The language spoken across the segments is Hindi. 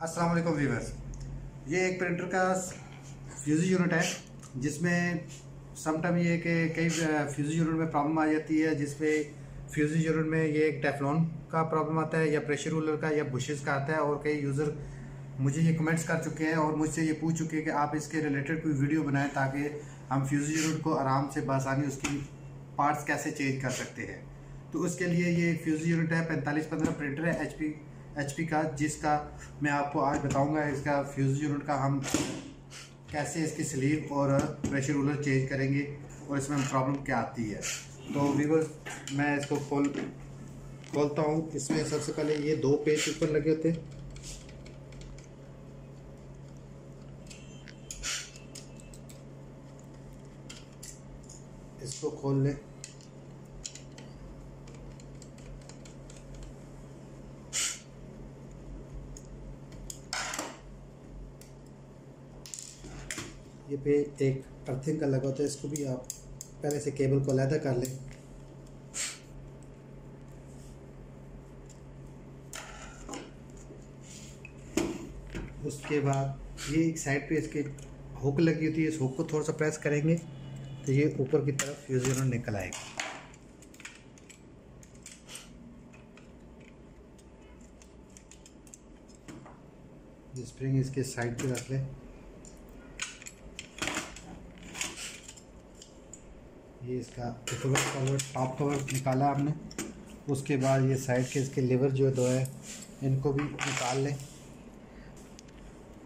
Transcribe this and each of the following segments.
अस्सलाम वालेकुम व्यूवर्स ये एक प्रिंटर का फ्यूज़ यूनिट है, जिसमें समटाइम ये कि कई फ्यूज़ यूनिट में प्रॉब्लम आ जाती है जिसमें फ्यूज़ यूनिट में ये एक टेफलॉन का प्रॉब्लम आता है, या प्रेशर रूलर का, या बुशेस का आता है, और कई यूज़र मुझे ये कमेंट्स कर चुके हैं, और मुझसे ये पूछ चुके हैं कि आप इसके रिलेटेड कोई वीडियो बनाएँ, ताकि हम फ्यूज़ यूनिट को आराम से, बासानी उसकी पार्ट्स कैसे चेंज कर सकते हैं। तो उसके लिए ये फ्यूज़ यूनिट है, पैंतालीस पंद्रह प्रिंटर है, एचपी एचपी का, जिसका मैं आपको आज बताऊँगा, इसका फ्यूज़ यूनिट का हम कैसे इसकी स्लीव और प्रेशर रूलर चेंज करेंगे और इसमें प्रॉब्लम क्या आती है। तो वीवर मैं इसको खोल, खोलता हूँ। इसमें सबसे पहले ये दो पेज ऊपर लगे होते इसको खोल लें। पे एक अर्थिंग का लगा होता है, इसको भी आप पहले से केबल को अलहदा कर लें। उसके बाद ये एक साइड पे इसके हुक लगी होती है, इस हुक को थोड़ा सा प्रेस करेंगे तो ये ऊपर की तरफ़ फ्यूजन निकल आएगा। स्प्रिंग इसके साइड पे रख लें। ये इसका ऊपर कवर टॉप कवर निकाला आपने। उसके बाद ये साइड के इसके लिवर जो दो है, इनको भी निकाल लें।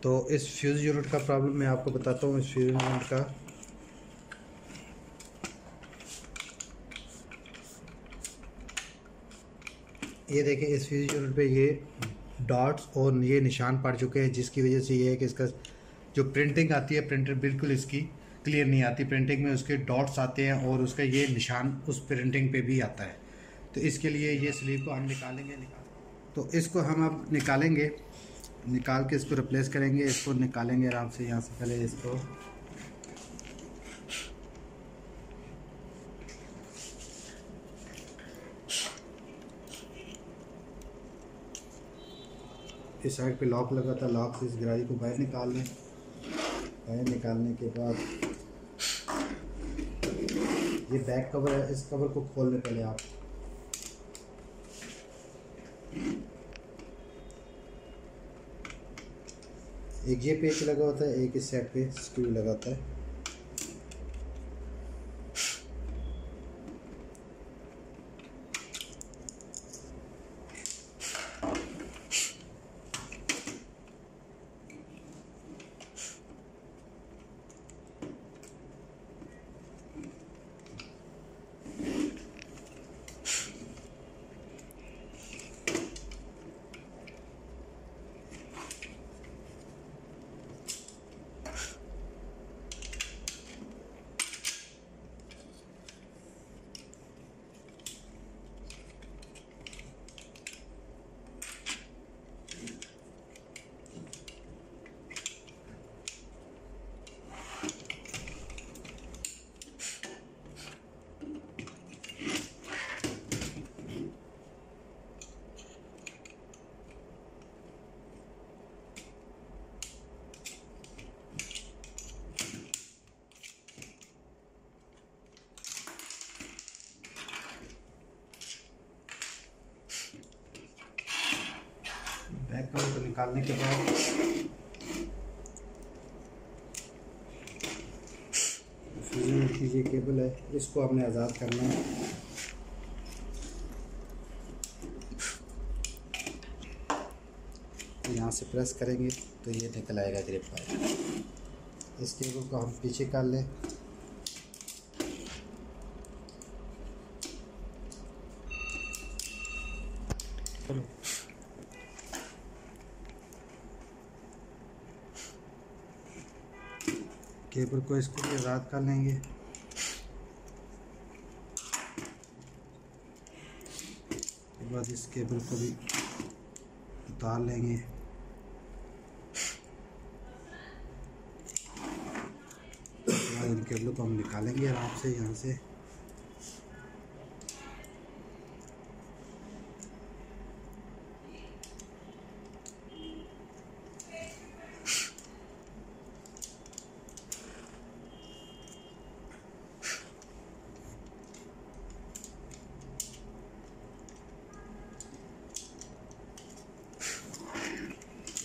तो इस फ्यूज़ यूनिट का प्रॉब्लम मैं आपको बताता हूँ, इस फ्यूज़ यूनिट का। ये देखें, इस फ्यूज़ यूनिट पे ये डॉट्स और ये निशान पड़ चुके हैं, जिसकी वजह से ये है कि इसका जो प्रिंटिंग आती है प्रिंटर बिल्कुल इसकी क्लियर नहीं आती प्रिंटिंग में, उसके डॉट्स आते हैं और उसका ये निशान उस प्रिंटिंग पे भी आता है। तो इसके लिए ये स्लीव को हम निकालेंगे, निकाल। तो इसको हम अब निकालेंगे, निकाल के इसको रिप्लेस करेंगे, इसको निकालेंगे आराम से यहाँ से पहले इसको। इस साइड पे लॉक लगा था लॉक से इस गिराई को बाहर निकाल लें। बाहर निकालने के बाद ये बैक कवर है, इस कवर को खोल पहले आप। एक ये पेच लगा होता है, एक इस साइड पे स्क्रू लगाता है बैक कवर को निकालने के बाद। ये केबल है, इसको आपने आज़ाद करना है। यहाँ से प्रेस करेंगे तो ये निकल आएगा ग्रिप आएगा इस केबल को हम पीछे कर लें। केबल को इसको रात कर लेंगे। उसके बाद इस केबल को भी उतार लेंगे। इन केबलों को हम निकालेंगे आराम से यहाँ से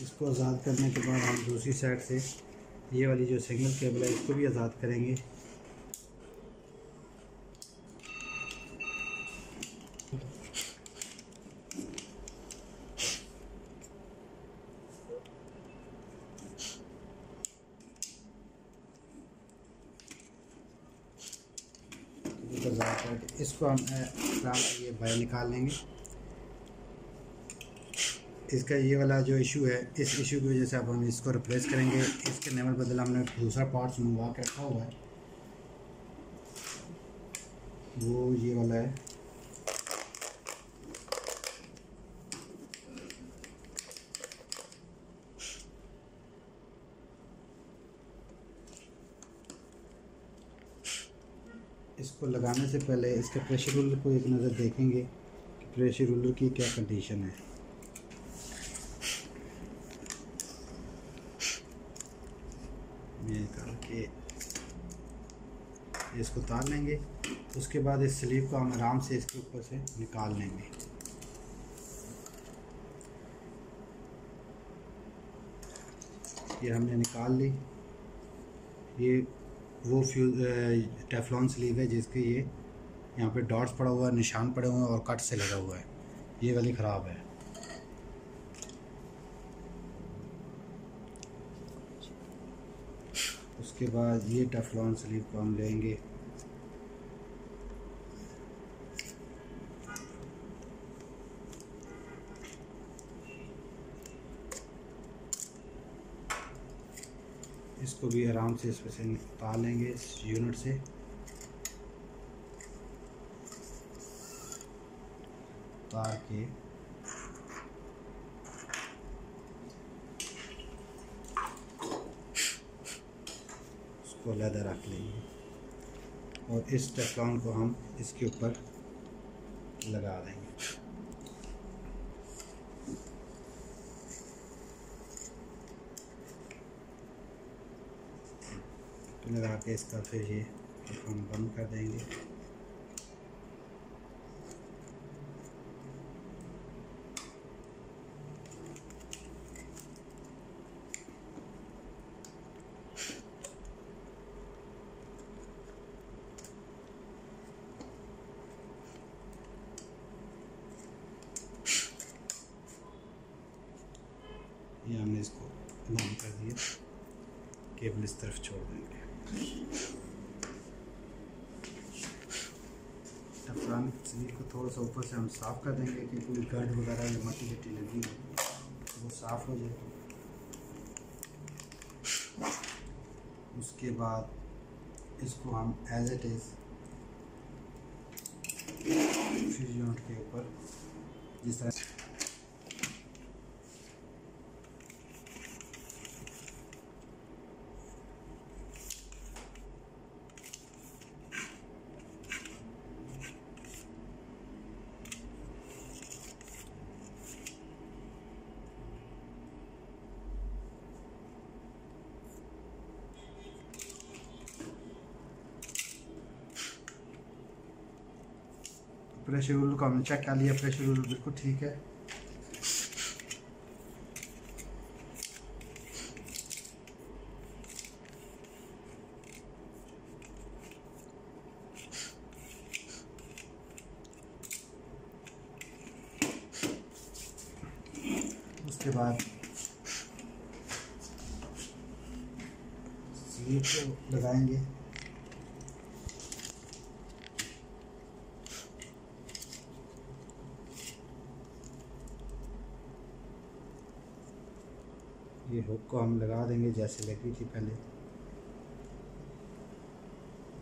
इसको आज़ाद करने के बाद हम दूसरी साइड से ये वाली जो सिंगल केबल है, इसको भी आज़ाद करेंगे। इसको हम ये बाहर निकाल लेंगे। इसका ये वाला जो इशू है, इस इशू की वजह से अब हम इसको रिप्लेस करेंगे। इसके नेवल बदल हमने दूसरा पार्ट्स मंगवा के रखा हुआ है। वो ये वाला है। इसको लगाने से पहले इसके प्रेशर रूलर को एक नज़र देखेंगे कि प्रेशर रूलर की क्या कंडीशन है ये करके इसको उतार लेंगे। उसके बाद इस स्लीव को हम आराम से इसके ऊपर से निकाल लेंगे। ये हमने निकाल ली। ये वो फ्यूज टेफलॉन स्लीव है जिसके ये यहाँ पे डॉट्स पड़ा हुआ है, निशान पड़े हुए हैं और कट से लगा हुआ है। ये वाली ख़राब है। उसके बाद ये टेफलॉन स्लीव को हम लेंगे। इसको भी आराम से इसमें से निकाल लेंगे इस यूनिट से। उतार के। इसको लहदा रख लेंगे। और इस टेफलॉन को हम इसके ऊपर लगा देंगे। लगा के इसका फिर ये हम बंद कर देंगे। हमने इसको बंद कर दिया। केबल इस तरफ़ छोड़ देंगे। को थोड़ा सा ऊपर से हम साफ़ कर देंगे कि कोई गड वगैरह या मट्टी वट्टी लगी है। वो साफ़ हो जाए उसके बाद इसको हम एज इट इज़ यूनिट के ऊपर जिस तरह प्रेशर रूल को हमने चेक कर लिया प्रेशर रूल बिल्कुल ठीक है। उसके बाद को लगाएँगे ये हुक को हम लगा देंगे जैसे लगी थी पहले।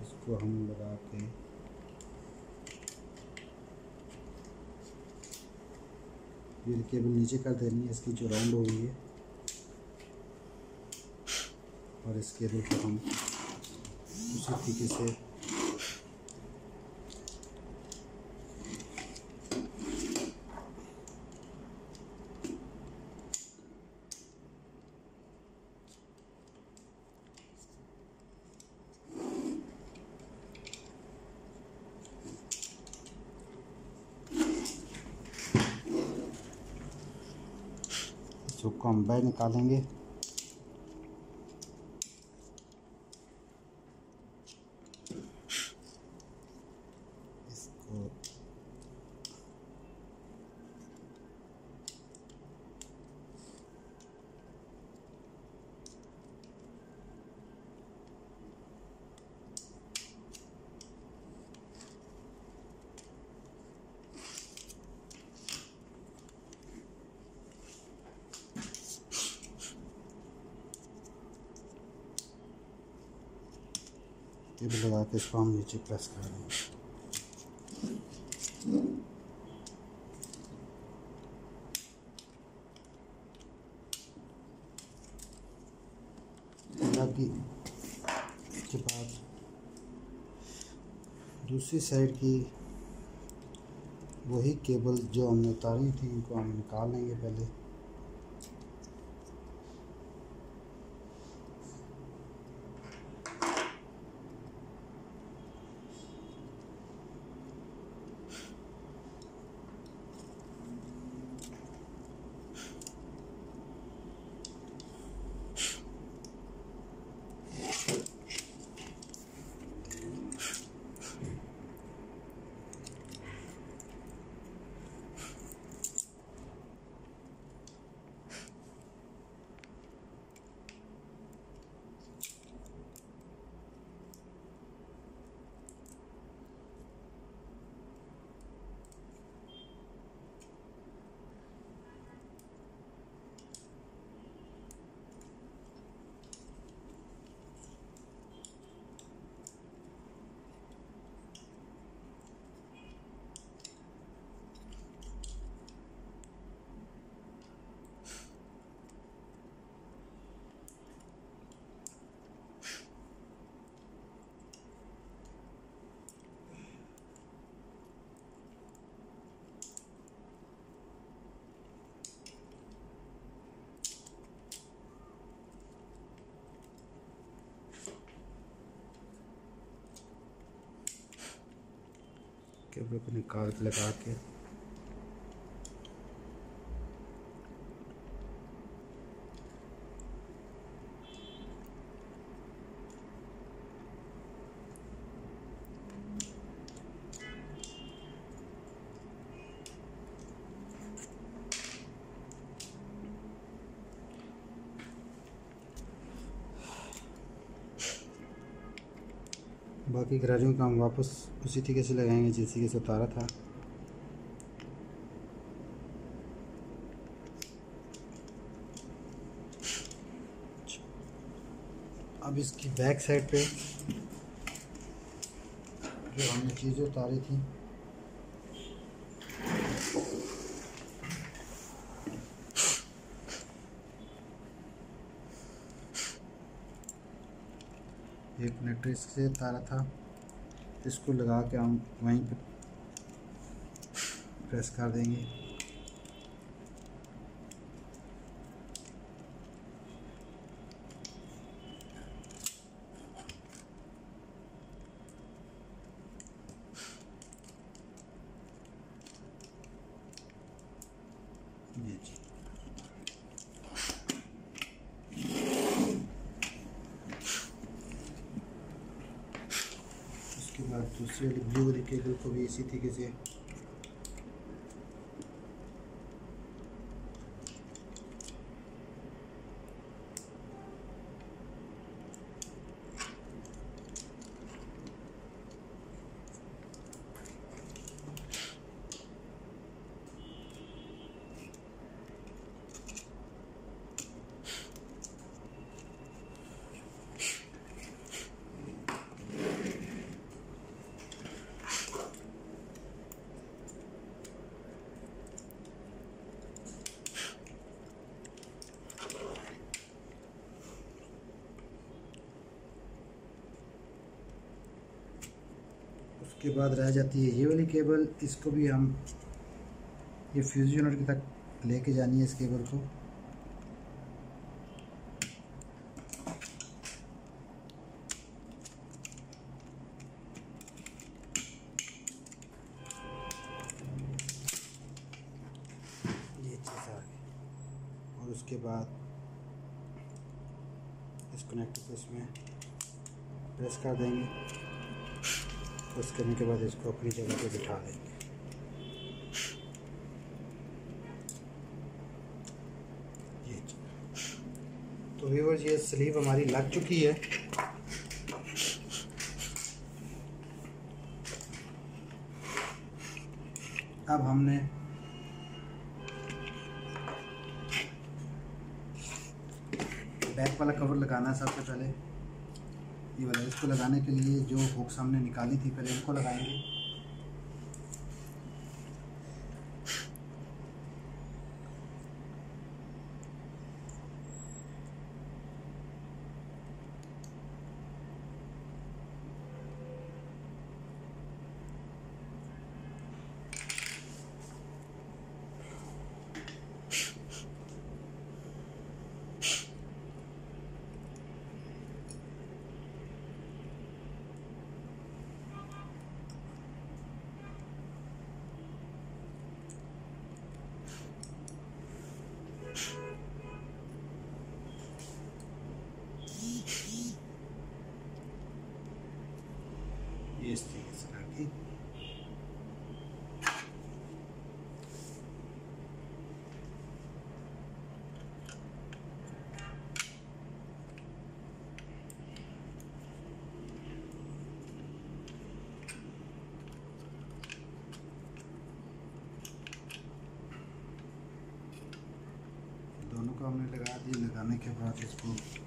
इसको हम लगा के ये केबल नीचे कर देनी है, इसकी जो राउंड हो गई है। और इस केबल को हम उसी तरीके से इस हुक हम बाहर निकालेंगे इसको भी लगा के इसको हम नीचे प्रेस कर देंगे इसके बाद दूसरी साइड की वही केबल जो हमने उतारी थी इनको हम निकाल लेंगे पहले। केबल ऊपर अपने के लगा के बाकी ग्राजुएट का हम वापस उसी तरीके से लगाएँगे जिस तरीके से उतारा था। अब इसकी बैक साइड पे जो हमने चीज़ें उतारी थी एक से उतारा था। इसको लगा के हम वहीं पे प्रेस कर देंगे ये जी उसके बाद दूसरी वाली ब्लू वाली केबल को भी इसी तरीके से उसके बाद रह जाती है ये वाली केबल, इसको भी हम, ये फ्यूज यूनिट के तक लेके जानी है इस केबल को ये चीज़ आ गई और उसके बाद इस कनेक्टर को इसमें प्रेस कर देंगे प्रेस करने के बाद इसको अपनी जगह पे बिठा देंगे। तो व्यूवर्स, ये स्लीव हमारी लग चुकी है। अब हमने बैक वाला कवर लगाना है सबसे पहले। ये वाला इसको लगाने के लिए जो हुक्स हमने निकाली थी पहले उनको लगाएँगे। इस तरीके से दोनों को हमने लगा दिए लगाने के बाद इसको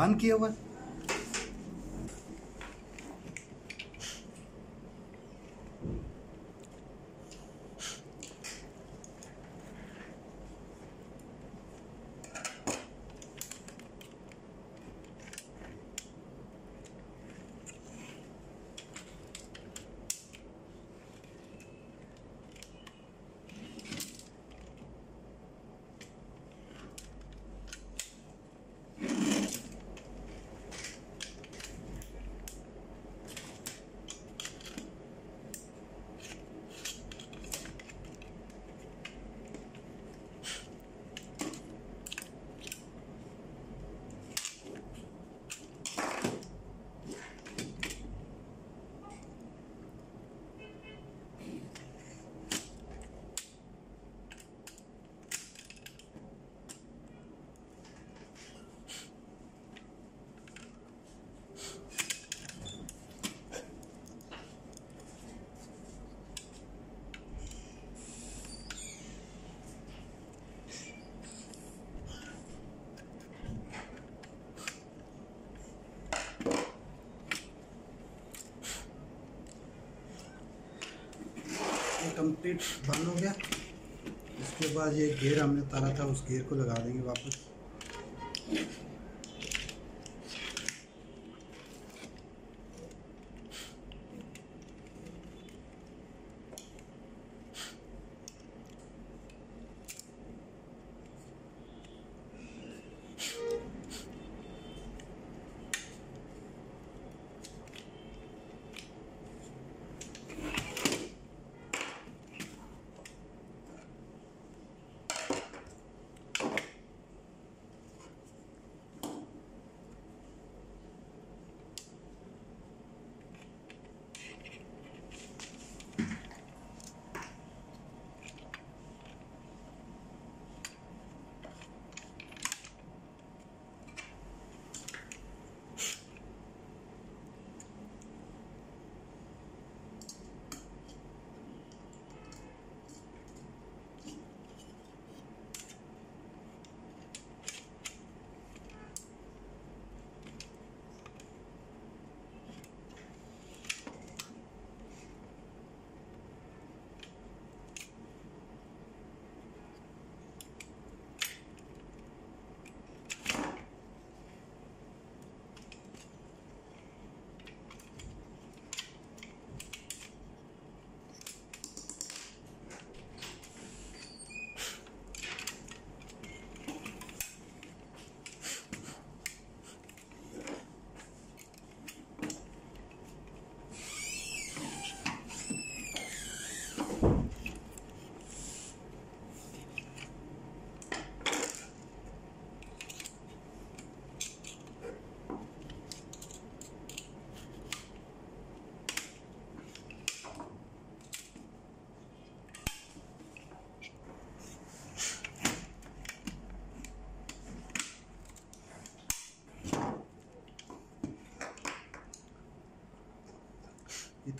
බන් කියවුවත් कंप्लीट बंद हो गया। इसके बाद ये घेर हमने तारा था, उस घेर को लगा देंगे वापस।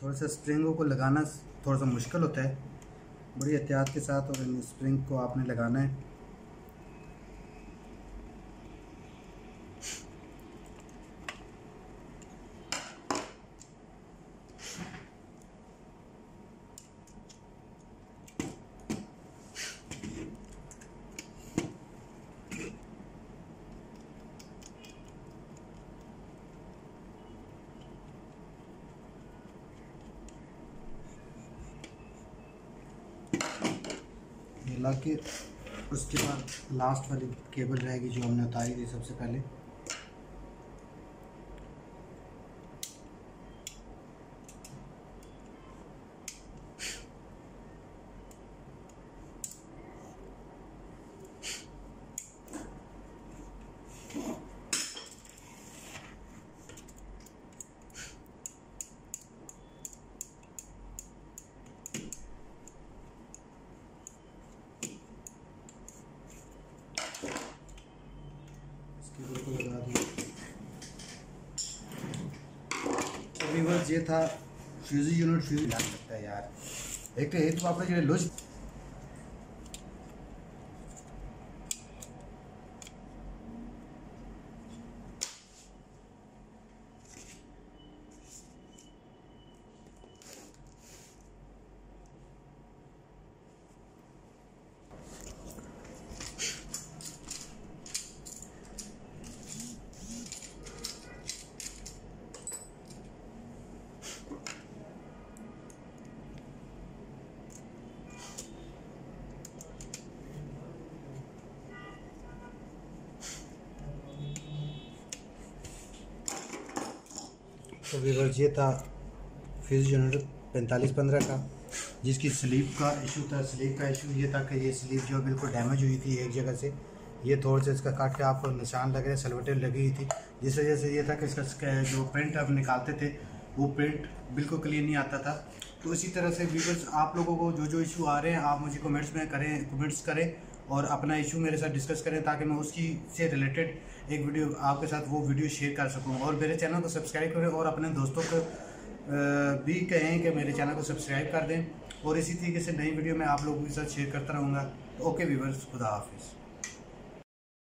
थोड़ा सा स्प्रिंगों को लगाना थोड़ा सा मुश्किल होता है। बड़ी एहतियात के साथ और इन स्प्रिंग को आपने लगाना है। ला के उसके बाद लास्ट वाली केबल रहेगी जो हमने उतारी थी सबसे पहले को लगा दिया तो ये था फ्यूजी यूनिट फ्यूज लग सकता है यार। एक तो ये तो आपने जो तो वीवर ये था फ्यूज यूनिट पैंतालीस पंद्रह का। जिसकी स्लीप का इशू था स्लीप का इशू ये था कि ये स्लीप जो बिल्कुल डैमेज हुई थी एक जगह से। ये थोड़ा सा इसका काट के आपको निशान लग रहे सलवटें लगी हुई थी। जिस वजह से ये था कि इसका जो प्रिंट आप निकालते थे, वो प्रिंट बिल्कुल क्लियर नहीं आता था। तो इसी तरह से व्यूवर्स आप लोगों को जो जो इशू आ रहे हैं, आप मुझे कमेंट्स में करें कमेंट्स करें। और अपना इशू मेरे साथ डिस्कस करें ताकि मैं उसकी से रिलेटेड एक वीडियो आपके साथ वो वीडियो शेयर कर सकूँ। और मेरे चैनल को सब्सक्राइब करें और अपने दोस्तों को भी कहें कि मेरे चैनल को सब्सक्राइब कर दें। और इसी तरीके से नई वीडियो मैं आप लोगों के साथ शेयर करता रहूँगा। ओके व्यूवर्स खुदा हाफिज़।